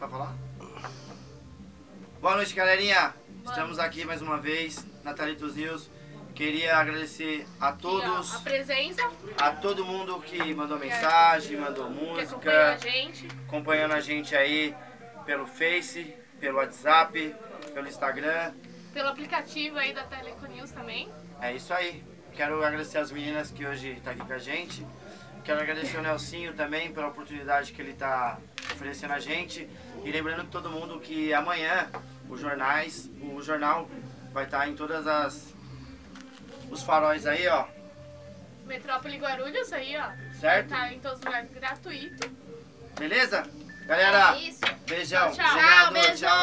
pra falar? Boa noite, galerinha. Boa Estamos noite. aqui mais uma vez na Talitos News. Queria agradecer a Aqui, ó, todos, a presença a todo mundo que mandou mensagem, mandou que a música, gente. acompanhando a gente aí pelo Face, pelo WhatsApp, pelo Instagram. Pelo aplicativo aí da Teleco News também. É isso aí. Quero agradecer as meninas que hoje estão aqui com a gente. Quero agradecer o Nelsinho também pela oportunidade que ele está oferecendo a gente. E lembrando todo mundo que amanhã os jornais, o jornal vai estar em todas as os faróis aí, ó. Metrópole Guarulhos aí, ó. Certo? Tá em todos os lugares gratuito. Beleza? Galera, É beijão. Tchau, tchau. Obrigado, Tchau,